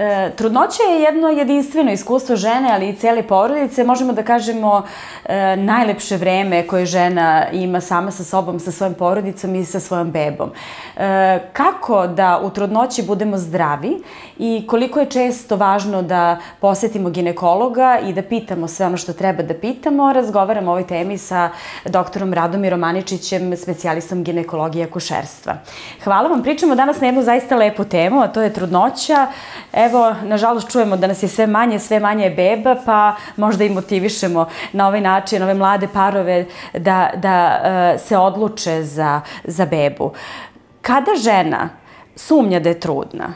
E, trudnoća je jedno jedinstveno iskustvo žene, ali i cele porodice. Možemo da kažemo e, najlepše vreme koje žena ima sama sa sobom, sa svojom porodicom i sa svojom bebom. E, kako da u trudnoći budemo zdravi i koliko je često važno da posetimo ginekologa i da pitamo sve ono što treba da pitamo, razgovaramo o ovoj temi sa doktorom Radomirom Aničićem, specijalistom ginekologije akušerstva. Hvala vam, pričamo danas na jednu zaista lepu temu, a to je trudnoća. Evo, nažalost, čujemo da nas je sve manje, sve manje beba, pa možda i motivišemo na ovaj način ove mlade parove da, da uh, se odluče za, za bebu. Kada žena sumnja da je trudna,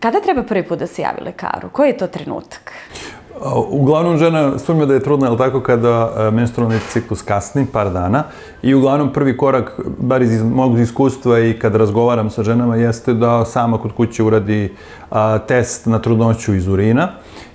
kada treba prvi put da se javi lekaru? Koji je to trenutak? Uglavnom žena sumnja da je trudna, ali tako kada e, menstrualni ciklus kasni par dana i uglavnom prvi korak, bar iz mog iskustva i kad razgovaram sa ženama, jeste da sama kod kuće uradi test na trudnoću iz urina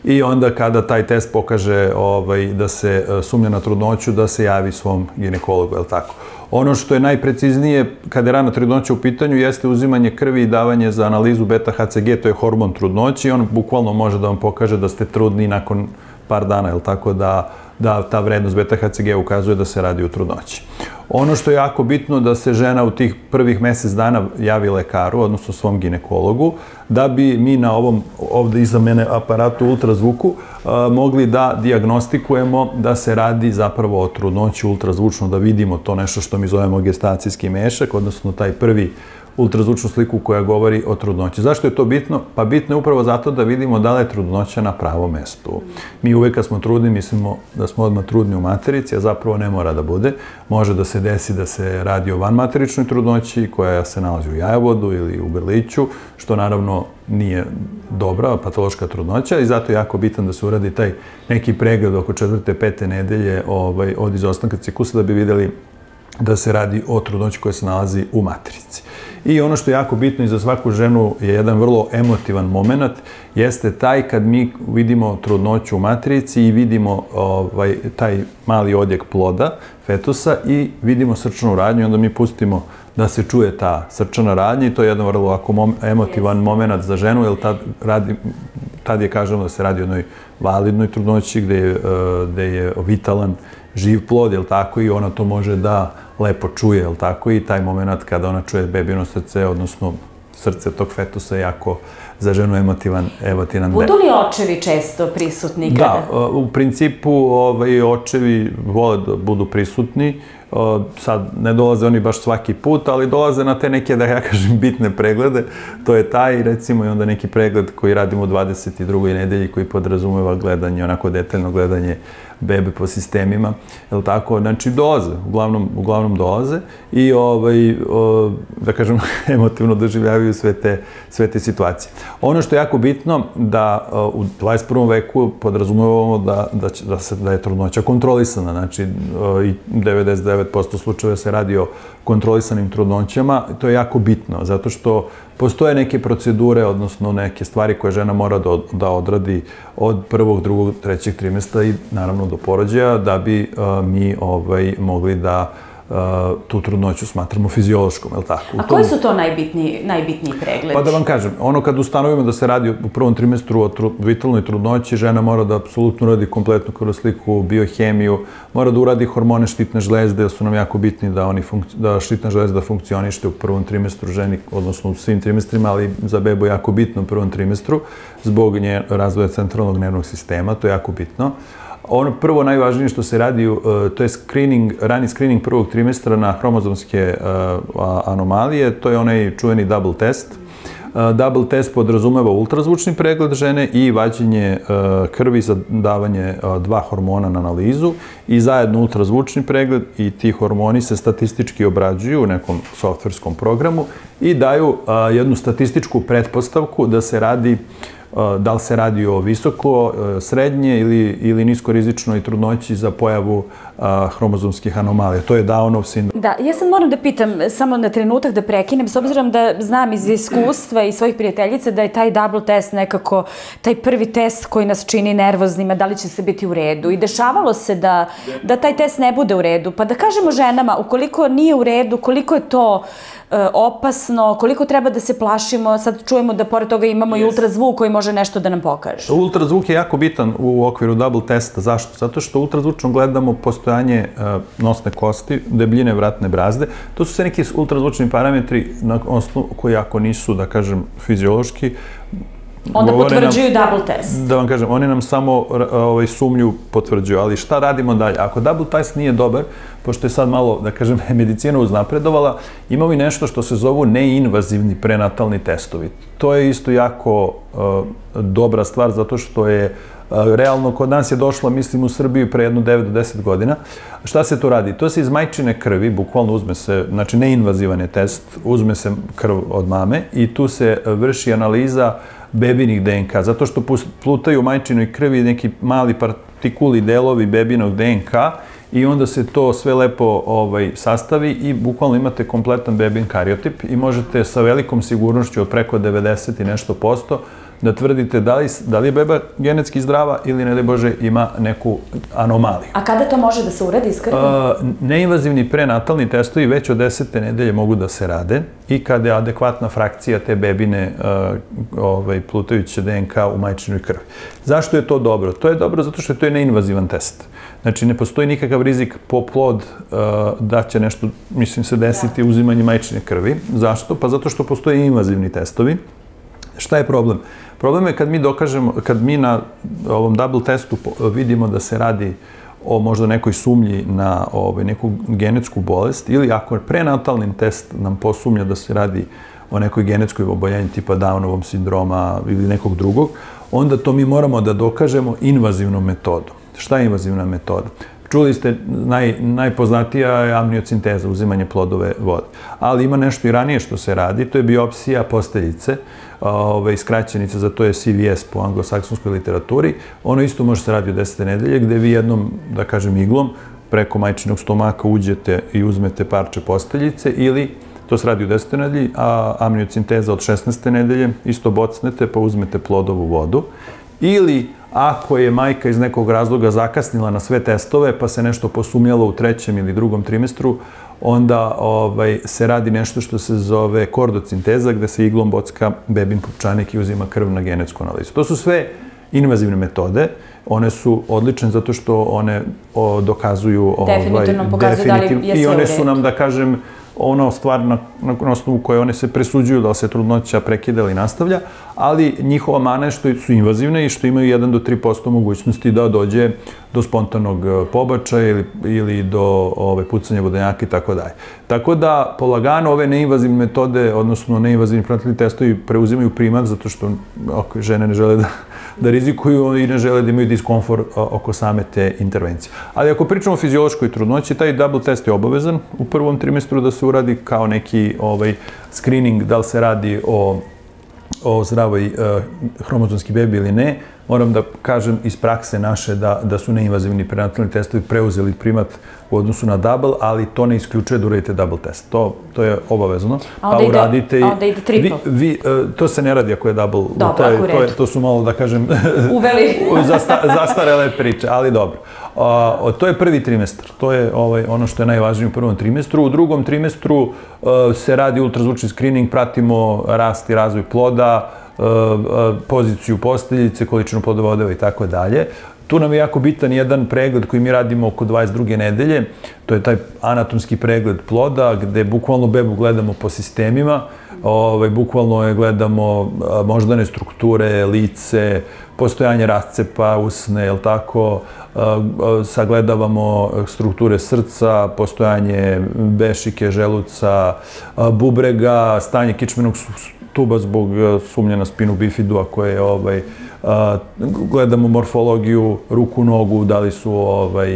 i onda kada taj test pokaže ovaj, da se e, sumnja na trudnoću, da se javi svom ginekologu, je li tako? Ono što je najpreciznije, kada je rana trudnoća u pitanju, jeste uzimanje krvi i davanje za analizu beta-HCG, to je hormon trudnoći on bukvalno može da vam pokaže da ste trudni nakon par dana, jel tako da, da ta vrednost beta-HCG ukazuje da se radi u trudnoći. Ono što je jako bitno da se žena u tih prvih mesec dana javi lekaru, odnosno svom ginekologu, da bi mi na ovom ovde iza mene aparatu ultrazvuku mogli da diagnostikujemo da se radi zapravo o trudnoći ultrazvučno, da vidimo to nešto što mi zovemo gestacijski mešak, odnosno taj prvi ultrazvučnu sliku koja govori o trudnoći. Zašto je to bitno? Pa bitno je upravo zato da vidimo da li je trudnoća na pravom mestu. Mi uvek kad smo trudni mislimo da smo odmah trudni u materici, a zapravo ne mora da bude. Može da se desi da se radi o vanmateričnoj trudnoći koja se nalazi u jajovodu ili u grliću, što naravno nije dobra patološka trudnoća i zato je jako bitan da se uradi taj neki pregled oko četvrte, pete nedelje ovaj, od izostanka ciklusa da bi videli da se radi o trudnoći koja se nalazi u matrici. I ono što je jako bitno i za svaku ženu je jedan vrlo emotivan moment, jeste taj kad mi vidimo trudnoću u matrici i vidimo ovaj, taj mali odjek ploda, fetusa i vidimo srčanu radnju, onda mi pustimo da se čuje ta srčana radnja i to je jedan vrlo ovako mom, emotivan yes. moment za ženu, jer tad, radi, tad je kažemo da se radi o jednoj validnoj trudnoći gde je, gde je vitalan živ plod, jel tako, i ona to može da lepo čuje, jel tako, i taj moment kada ona čuje bebino srce, odnosno srce tog fetusa je jako za ženu emotivan, emotivan Budu li očevi često prisutni? Kada? Da, u principu ovaj, očevi vole da budu prisutni, sad ne dolaze oni baš svaki put, ali dolaze na te neke, da ja kažem, bitne preglede. To je taj, recimo, i onda neki pregled koji radimo u 22. nedelji koji podrazumeva gledanje, onako detaljno gledanje bebe po sistemima, je tako? Znači, dolaze, uglavnom, uglavnom dolaze i, ovaj, o, da kažem, emotivno doživljavaju sve te, sve te situacije. Ono što je jako bitno, da o, u 21. veku podrazumevamo da, da, će, da, se, da je trudnoća kontrolisana, znači o, i 99% slučajeva se radi o kontrolisanim trudnoćama, to je jako bitno, zato što postoje neke procedure, odnosno neke stvari koje žena mora da, da odradi od prvog, drugog, trećeg trimestra i naravno do porođaja, da bi uh, mi ovaj, mogli da tu trudnoću smatramo fiziološkom, je li tako? A koji su to najbitniji, najbitniji pregledi? Pa da vam kažem, ono kad ustanovimo da se radi u prvom trimestru o tru, vitalnoj trudnoći, žena mora da apsolutno radi kompletnu krvosliku, biohemiju, mora da uradi hormone štitne žlezde, jer su nam jako bitni da, oni da štitna žlezda funkcionište u prvom trimestru ženi, odnosno u svim trimestrima, ali za bebu jako bitno u prvom trimestru, zbog nje razvoja centralnog nervnog sistema, to je jako bitno. Ono prvo najvažnije što se radi, uh, to je screening, rani screening prvog trimestra na hromozomske uh, anomalije, to je onaj čuveni double test. Uh, double test podrazumeva ultrazvučni pregled žene i vađenje krvi za davanje dva hormona na analizu i zajedno ultrazvučni pregled i ti hormoni se statistički obrađuju u nekom softverskom programu i daju jednu statističku pretpostavku da se radi uh, da li se radi o visoko, srednje ili, ili niskorizičnoj trudnoći za pojavu a, hromozomskih anomalija. To je Downov sindrom. Da, ja sad moram da pitam, samo na trenutak da prekinem, s obzirom da znam iz iskustva i svojih prijateljica da je taj double test nekako taj prvi test koji nas čini nervoznima, da li će se biti u redu. I dešavalo se da, da taj test ne bude u redu. Pa da kažemo ženama, ukoliko nije u redu, koliko je to opasno, koliko treba da se plašimo, sad čujemo da pored toga imamo yes. i ultrazvuk koji može nešto da nam pokaže. Ultrazvuk je jako bitan u okviru double testa. Zašto? Zato što ultrazvučno gledamo postojanje uh, nosne kosti, debljine vratne brazde. To su sve neki ultrazvučni parametri na osnovu koji ako nisu, da kažem, fiziološki, Onda potvrđuju nam, double test. Da vam kažem, oni nam samo ovaj, sumnju potvrđuju, ali šta radimo dalje? Ako double test nije dobar, pošto je sad malo, da kažem, medicina uznapredovala, imamo i nešto što se zovu neinvazivni prenatalni testovi. To je isto jako uh, dobra stvar, zato što je uh, realno kod nas je došla, mislim, u Srbiju pre jedno 9 do 10 godina. Šta se to radi? To se iz majčine krvi, bukvalno uzme se, znači neinvazivan je test, uzme se krv od mame i tu se vrši analiza uh, bebinih DNK, zato što plutaju u majčinoj krvi neki mali partikuli, delovi bebinog DNK i onda se to sve lepo ovaj, sastavi i bukvalno imate kompletan bebin kariotip i možete sa velikom sigurnošću od preko 90 i nešto posto da tvrdite da li, da li je beba genetski zdrava ili, ne da Bože, ima neku anomaliju. A kada to može da se uradi iz krvi? Neinvazivni prenatalni testovi već od desete nedelje mogu da se rade i kada je adekvatna frakcija te bebine uh, ovaj, plutajuće DNK u majčinoj krvi. Zašto je to dobro? To je dobro zato što je to je neinvazivan test. Znači, ne postoji nikakav rizik po plod uh, da će nešto, mislim, se desiti da. uzimanje majčine krvi. Zašto? Pa zato što postoje invazivni testovi. Šta je problem? Problem je kad mi dokažemo, kad mi na ovom double testu vidimo da se radi o možda nekoj sumnji na ovaj, neku genetsku bolest ili ako je prenatalni test nam posumnja da se radi o nekoj genetskoj oboljenju tipa Downovom sindroma ili nekog drugog, onda to mi moramo da dokažemo invazivnom metodom. Šta je invazivna metoda? Čuli ste, naj, najpoznatija je amniocinteza, uzimanje plodove vode. Ali ima nešto i ranije što se radi, to je biopsija posteljice, ove, skraćenica za to je CVS po anglosaksonskoj literaturi. Ono isto može se radi u desete nedelje, gde vi jednom, da kažem, iglom preko majčinog stomaka uđete i uzmete parče posteljice ili to se radi u desete nedelji, a amniocinteza od 16. nedelje isto bocnete pa uzmete plodovu vodu. Ili ako je majka iz nekog razloga zakasnila na sve testove, pa se nešto posumnjalo u trećem ili drugom trimestru, onda ovaj, se radi nešto što se zove kordocinteza, gde se iglom bocka bebin pupčanik i uzima krv na genetsku analizu. To su sve invazivne metode. One su odlične zato što one o, dokazuju... Definitivno ovaj, pokazuju definitiv, da li je sve I one su nam, da kažem, ono stvar na, na osnovu koje one se presuđuju da li se trudnoća prekida ili nastavlja, ali njihova mana je što su invazivne i što imaju 1 do 3% mogućnosti da dođe do spontanog e, pobačaja ili, ili do ove, pucanja vodenjaka i tako dalje. Tako da, polagano ove neinvazivne metode, odnosno neinvazivni pronatali testovi preuzimaju primat zato što ok, žene ne žele da, da rizikuju i ne žele da imaju diskomfort oko same te intervencije. Ali ako pričamo o fiziološkoj trudnoći, taj double test je obavezan u prvom trimestru da se uradi kao neki ovaj, screening, da li se radi o o zdravoj uh, hromozonski bebi ili ne, moram da kažem iz prakse naše da, da su neinvazivni prenatalni testovi preuzeli primat u odnosu na double, ali to ne isključuje da uradite double test. To, to je obavezno. A onda, pa uradite ide, a onda ide triple. Vi, vi, uh, to se ne radi ako je double. Dobro, to, je, to, je, to su malo, da kažem, Uveli. zasta, zastarele priče, ali dobro. Uh, to je prvi trimestar. To je ovaj, ono što je najvažnije u prvom trimestru. U drugom trimestru uh, se radi ultrazvučni screening, pratimo rast i razvoj ploda, poziciju posteljice, količinu plodova i tako dalje. Tu nam je jako bitan jedan pregled koji mi radimo oko 22. nedelje. To je taj anatomski pregled ploda, gde bukvalno bebu gledamo po sistemima. Ovaj, bukvalno je gledamo moždane strukture, lice, postojanje rascepa, usne, jel tako, sagledavamo strukture srca, postojanje bešike, želuca, bubrega, stanje kičmenog tuba zbog sumnje na spinu bifidu, ako je ovaj, gledamo morfologiju ruku, nogu, da li su, ovaj,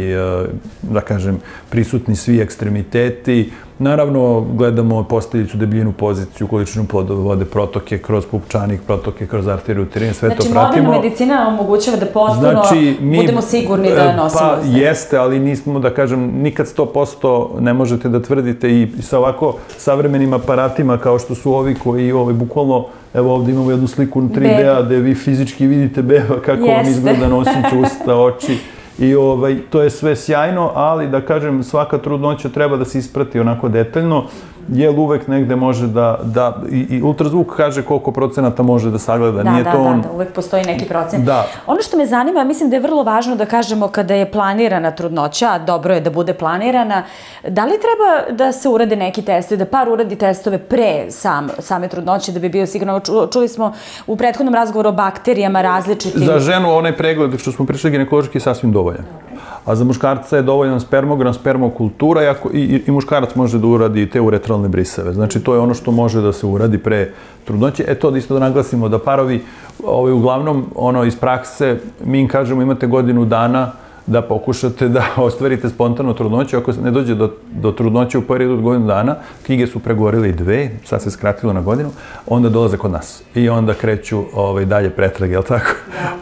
da kažem, prisutni svi ekstremiteti, Naravno, gledamo posteljicu, debljinu, poziciju, količinu plodove vode, protoke kroz pupčanik, protoke kroz arteriju, uterin, sve znači, to pratimo. Znači, moderna medicina omogućava da potpuno znači, mi, budemo sigurni da e, nosimo. Pa, jeste, ali nismo, da kažem, nikad 100% ne možete da tvrdite i sa ovako savremenim aparatima kao što su ovi koji, ovaj, bukvalno, Evo ovde imamo jednu sliku 3D-a gde vi fizički vidite beba kako Jeste. vam izgleda nosić, usta, oči. I ovaj, to je sve sjajno, ali da kažem, svaka trudnoća treba da se isprati onako detaljno jel uvek negde može da, da i, i ultrazvuk kaže koliko procenata može da sagleda, da, nije da, to da, on... Da, da, uvek postoji neki procent. Da. Ono što me zanima, mislim da je vrlo važno da kažemo kada je planirana trudnoća, a dobro je da bude planirana, da li treba da se urade neki testovi, da par uradi testove pre sam, same trudnoće, da bi bio sigurno, čuli smo u prethodnom razgovoru o bakterijama različitim. Za ženu onaj pregled što smo prišli ginekološki je sasvim dovoljan a za muškarca je dovoljan spermogram, spermokultura i, ako, i, i muškarac može da uradi te uretralne briseve. Znači, to je ono što može da se uradi pre trudnoće. E to da isto da naglasimo da parovi, ovaj, uglavnom, ono, iz prakse, mi im kažemo imate godinu dana, da pokušate da ostvarite spontano trudnoću. Ako ne dođe do, do trudnoće u periodu od godinu dana, knjige su pregovorile i dve, sad se skratilo na godinu, onda dolaze kod nas. I onda kreću ovaj, dalje pretrage, jel tako,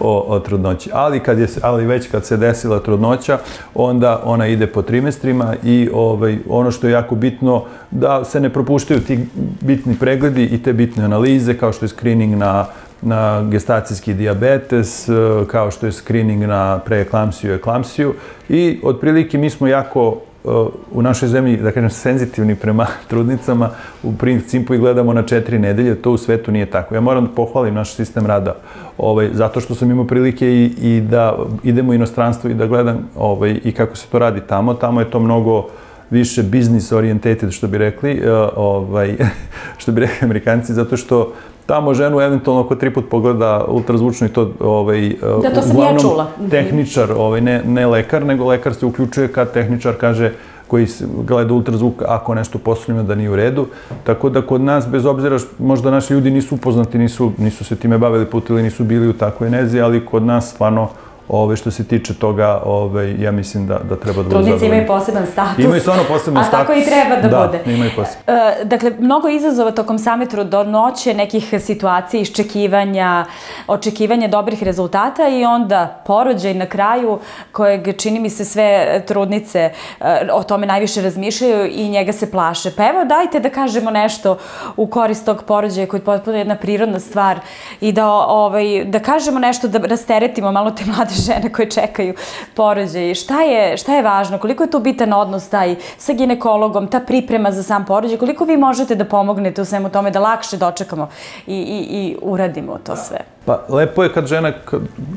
o, o trudnoći. Ali, kad je, ali već kad se desila trudnoća, onda ona ide po trimestrima i ovaj, ono što je jako bitno, da se ne propuštaju ti bitni pregledi i te bitne analize, kao što je screening na na gestacijski diabetes, e, kao što je screening na preeklamsiju i eklamsiju. I otprilike mi smo jako e, u našoj zemlji, da kažem, senzitivni prema trudnicama, u principu i gledamo na četiri nedelje, to u svetu nije tako. Ja moram da pohvalim naš sistem rada, ovaj, zato što sam imao prilike i, i da idemo u inostranstvo i da gledam ovaj, i kako se to radi tamo. Tamo je to mnogo više business orientated, što bi rekli, e, ovaj, što bi rekli amerikanci, zato što tamo ženu eventualno ako tri put pogleda ultrazvučno i to ovaj da to sam ja čula mhm. tehničar ovaj ne ne lekar nego lekar se uključuje kad tehničar kaže koji gleda ultrazvuk ako nešto posebno da nije u redu. Tako da kod nas, bez obzira, možda naši ljudi nisu upoznati, nisu, nisu se time bavili put ili nisu bili u takvoj nezi, ali kod nas stvarno Ove, što se tiče toga, ove, ja mislim da, da treba da bude Trudnice imaju poseban status. Imaju stvarno poseban status. A tako i treba da, da bude. Da, imaju poseban. E, dakle, mnogo izazova tokom same trudnoće, nekih situacija, iščekivanja, očekivanja dobrih rezultata i onda porođaj na kraju, kojeg čini mi se sve trudnice e, o tome najviše razmišljaju i njega se plaše. Pa evo, dajte da kažemo nešto u korist tog porođaja koji je potpuno jedna prirodna stvar i da, ovaj, da kažemo nešto, da rasteretimo malo te mlade žene koje čekaju porođaj. Šta je, šta je važno? Koliko je tu bitan odnos taj sa ginekologom, ta priprema za sam porođaj? Koliko vi možete da pomognete u svemu tome da lakše dočekamo i, i, i uradimo to sve? Pa, lepo je kad žena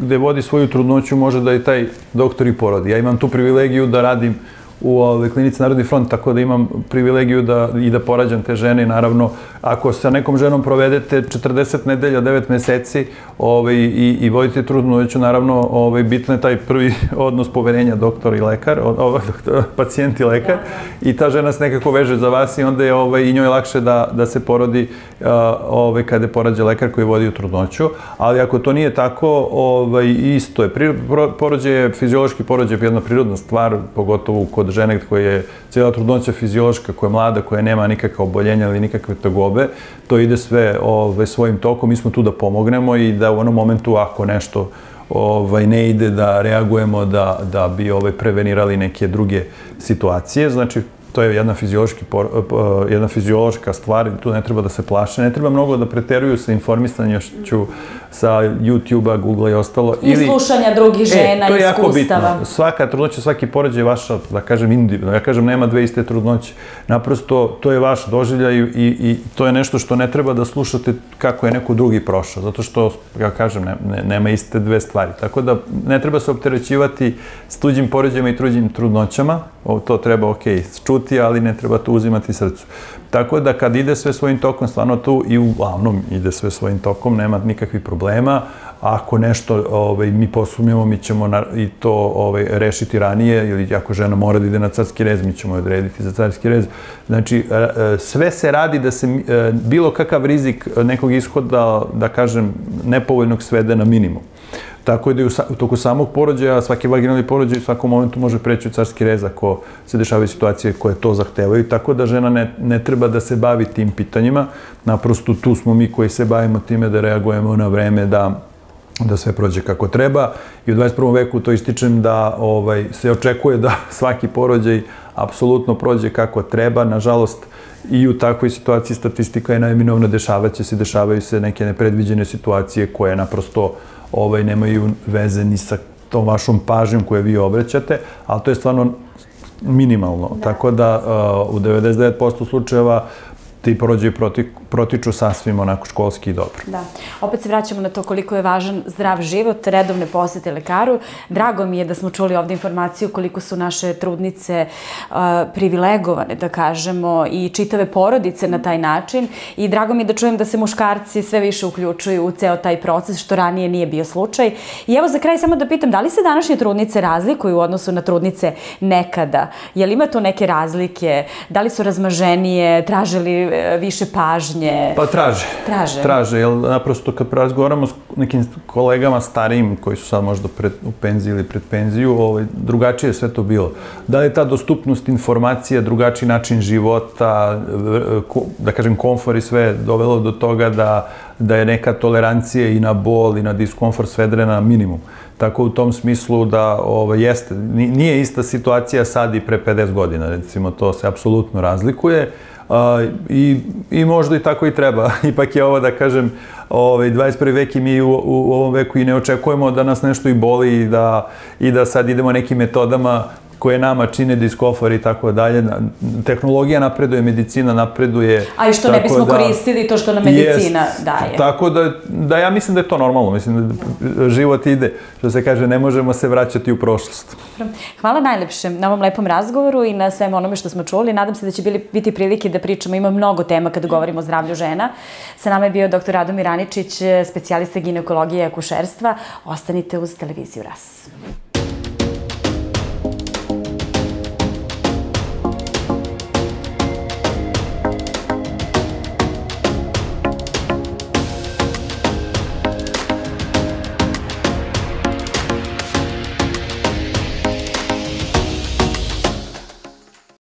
gde vodi svoju trudnoću može da i taj doktor i porodi. Ja imam tu privilegiju da radim u ove, klinici Narodni front, tako da imam privilegiju da i da porađam te žene i naravno ako sa nekom ženom provedete 40 nedelja, 9 meseci ovaj, i, i vodite trudnoću, naravno ovaj, bitno je taj prvi odnos poverenja doktor i lekar, ovaj, doktor, pacijent i lekar i ta žena se nekako veže za vas i onda je ovaj, i njoj lakše da, da se porodi ovaj, kada porađa lekar koji vodi u trudnoću, ali ako to nije tako, ovaj, isto je. Pri, porođaj je, fiziološki porođaj je jedna prirodna stvar, pogotovo kod žene koja je cijela trudnoća fiziološka, koja je mlada, koja nema nikakve oboljenja ili nikakve tegobe, to ide sve ovaj, svojim tokom. Mi smo tu da pomognemo i da u onom momentu ako nešto ovaj, ne ide da reagujemo da, da bi ovaj, prevenirali neke druge situacije. Znači, to je jedna fiziološki, jedna fiziološka stvar, tu ne treba da se plaše, ne treba mnogo da preteruju sa informisanjošću sa YouTube-a, Google i ostalo. I ili, slušanja drugih žena, e, to je jako bitno. Svaka trudnoća, svaki porođaj je vaša, da kažem, individualno. Ja kažem, nema dve iste trudnoće. Naprosto, to je vaš doživljaj i, i to je nešto što ne treba da slušate kako je neko drugi prošao. Zato što, ja kažem, ne, ne, nema iste dve stvari. Tako da, ne treba se opterećivati s tuđim porođajima i tuđim trudnoćama. O, to treba, ok, čuti, ali ne treba to uzimati srcu. Tako da kad ide sve svojim tokom, stvarno tu i uglavnom ide sve svojim tokom, nema nikakvih problema. Ako nešto ovaj, mi posumnjamo, mi ćemo na, i to ovaj, rešiti ranije, ili ako žena mora da ide na carski rez, mi ćemo odrediti za carski rez. Znači, e, e, sve se radi da se e, bilo kakav rizik nekog ishoda, da kažem, nepovoljnog svede na minimum. Tako da i u, u toku samog porođaja, svaki vaginalni porođaj u svakom momentu može preći u carski rez ako se dešavaju situacije koje to zahtevaju, tako da žena ne, ne treba da se bavi tim pitanjima, naprosto tu smo mi koji se bavimo time da reagujemo na vreme, da da sve prođe kako treba i u 21. veku to ističem da ovaj, se očekuje da svaki porođaj apsolutno prođe kako treba. Nažalost, i u takvoj situaciji statistika je najminovna, dešavaće se, dešavaju se neke nepredviđene situacije koje naprosto ovaj, nemaju veze ni sa tom vašom pažnjom koje vi obraćate, ali to je stvarno minimalno. Da. Tako da uh, u 99% slučajeva ti porođaji proti, protiču sasvim onako školski i dobro. Da. Opet se vraćamo na to koliko je važan zdrav život, redovne posete lekaru. Drago mi je da smo čuli ovde informaciju koliko su naše trudnice uh, privilegovane, da kažemo, i čitave porodice na taj način. I drago mi je da čujem da se muškarci sve više uključuju u ceo taj proces, što ranije nije bio slučaj. I evo za kraj samo da pitam, da li se današnje trudnice razlikuju u odnosu na trudnice nekada? Je li ima tu neke razlike? Da li su razmaženije, traže li E, više pažnje? Pa traže. Traže. Traže, jer naprosto kad razgovaramo s nekim kolegama starijim koji su sad možda pred, u penziji ili pred penziju, ovaj, drugačije je sve to bilo. Da li je ta dostupnost informacija, drugačiji način života, da kažem komfor i sve dovelo do toga da, da je neka tolerancija i na bol i na diskomfort svedrena na minimum. Tako u tom smislu da ovaj, jeste, nije ista situacija sad i pre 50 godina, recimo to se apsolutno razlikuje. I, I možda i tako i treba. Ipak je ovo, da kažem, ovaj, 21. vek i mi u, u ovom veku i ne očekujemo da nas nešto i boli i da, i da sad idemo nekim metodama koje nama čine diskofor i tako dalje. Tehnologija napreduje, medicina napreduje. A i što ne bismo da, koristili to što nam medicina jest, daje. Tako da, da ja mislim da je to normalno. Mislim da život ide, što se kaže, ne možemo se vraćati u prošlost. Hvala najlepše na ovom lepom razgovoru i na svem onome što smo čuli. Nadam se da će bili, biti prilike da pričamo. Ima mnogo tema kada govorimo o zdravlju žena. Sa nama je bio dr. Radomir Aničić, specijalista ginekologije i akušerstva. Ostanite uz televiziju RAS.